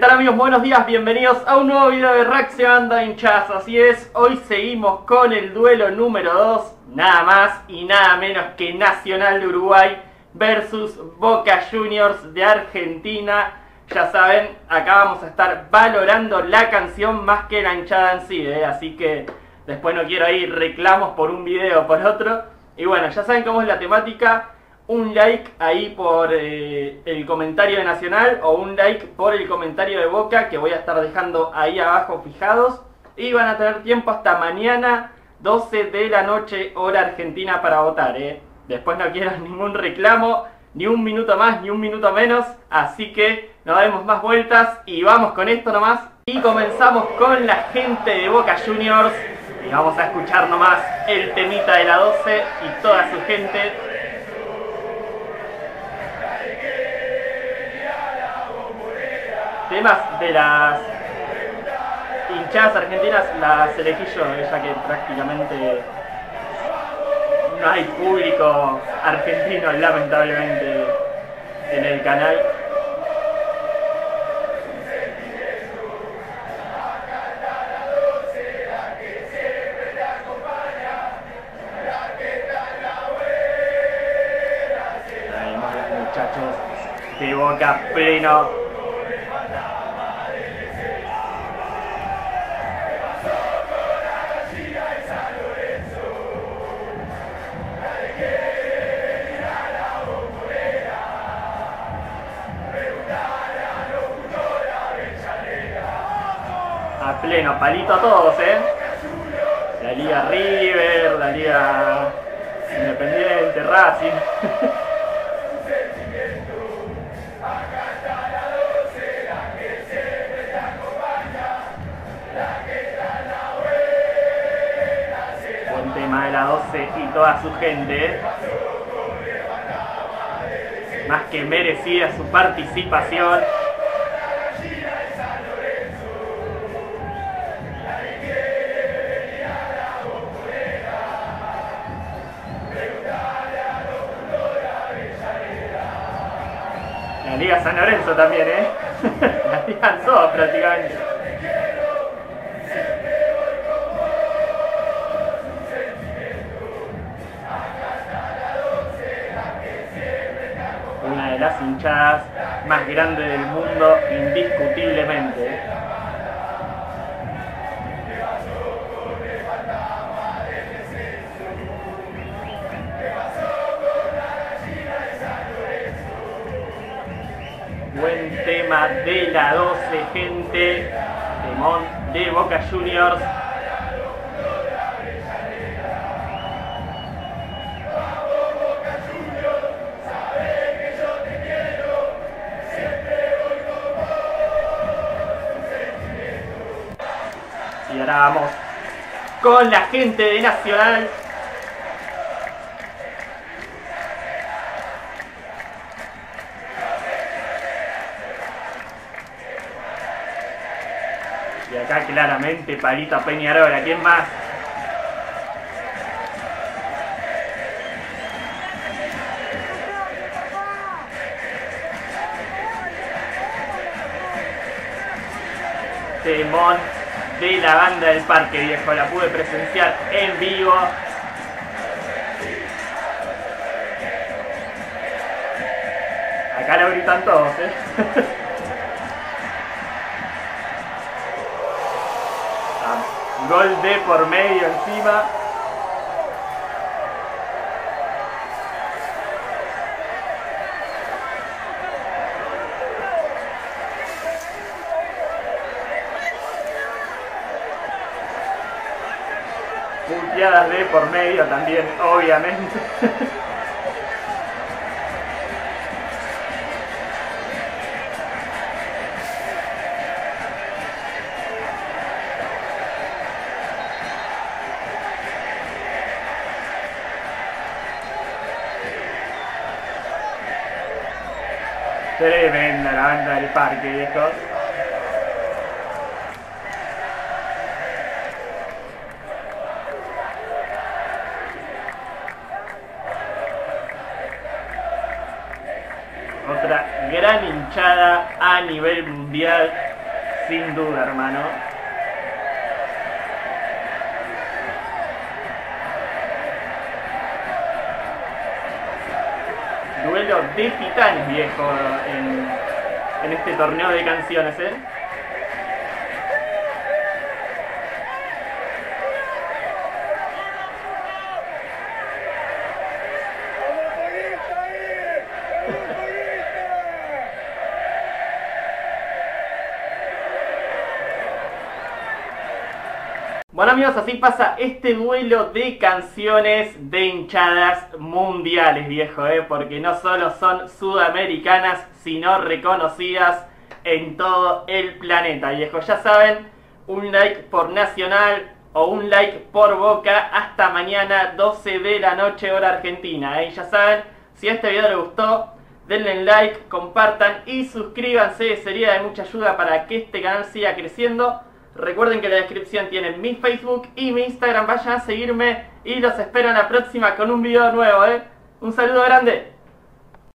tal amigos? Buenos días, bienvenidos a un nuevo video de Reaccionando a hinchas. Así es, hoy seguimos con el duelo número 2, nada más y nada menos que Nacional de Uruguay versus Boca Juniors de Argentina. Ya saben, acá vamos a estar valorando la canción más que la hinchada en sí, ¿eh? así que después no quiero ir reclamos por un video o por otro. Y bueno, ya saben cómo es la temática un like ahí por eh, el comentario de Nacional o un like por el comentario de Boca que voy a estar dejando ahí abajo fijados. Y van a tener tiempo hasta mañana 12 de la noche hora argentina para votar. ¿eh? Después no quiero ningún reclamo, ni un minuto más, ni un minuto menos. Así que no demos más vueltas y vamos con esto nomás. Y comenzamos con la gente de Boca Juniors. Y vamos a escuchar nomás el temita de la 12 y toda su gente temas de las hinchadas argentinas las elegí yo, ya que prácticamente no hay público argentino lamentablemente en el canal. muchachos de boca pleno pleno, palito a todos, ¿eh? La Liga River, la Liga Independiente, Racing. De la 12 y toda su gente. Más que merecida su participación. Liga San Lorenzo también, ¿eh? La ligan todos prácticamente. Más grandes del mundo, indiscutiblemente. Buen tema de la 12, gente. Temón de Boca Juniors. Con la gente de Nacional. Y acá claramente Palito Peñarol, quién más? Temón de la banda del parque viejo, la pude presenciar en vivo. Acá lo gritan todos, ¿eh? Gol de por medio encima. Puteadas de por medio también, obviamente. Tremenda la banda del parque, viejos. Gran hinchada a nivel mundial Sin duda, hermano. Duelo de titanes, viejo, en, en este torneo de canciones, ¿eh? Bueno amigos, así pasa este duelo de canciones de hinchadas mundiales, viejo, ¿eh? porque no solo son sudamericanas, sino reconocidas en todo el planeta, viejo. Ya saben, un like por Nacional o un like por Boca hasta mañana 12 de la noche hora argentina. ¿eh? Ya saben, si este video les gustó, denle like, compartan y suscríbanse, sería de mucha ayuda para que este canal siga creciendo. Recuerden que en la descripción tienen mi Facebook y mi Instagram. Vayan a seguirme y los espero en la próxima con un video nuevo, ¿eh? Un saludo grande.